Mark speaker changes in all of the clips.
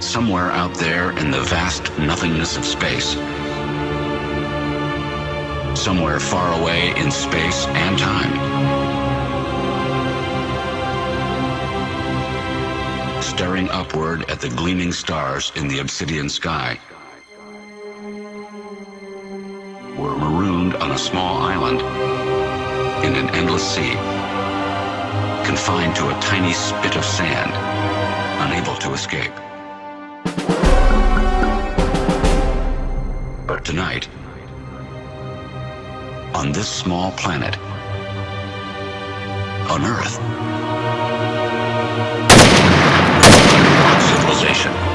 Speaker 1: somewhere out there in the vast nothingness of space, somewhere far away in space and time, staring upward at the gleaming stars in the obsidian sky, were marooned on a small island in an endless sea, confined to a tiny spit of sand, unable to escape. But tonight, on this small planet, on Earth, civilization.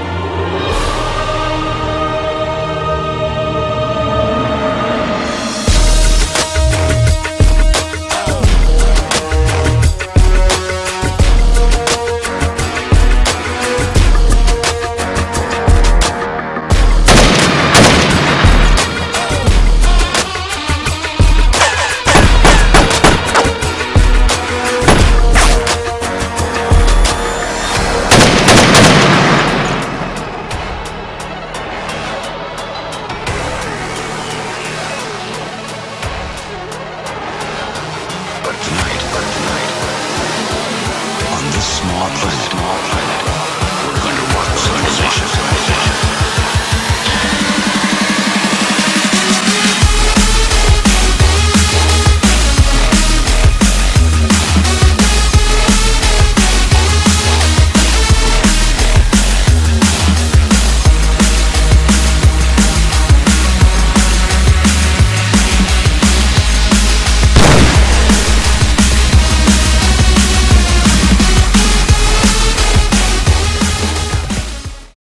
Speaker 1: small planet. Small planet.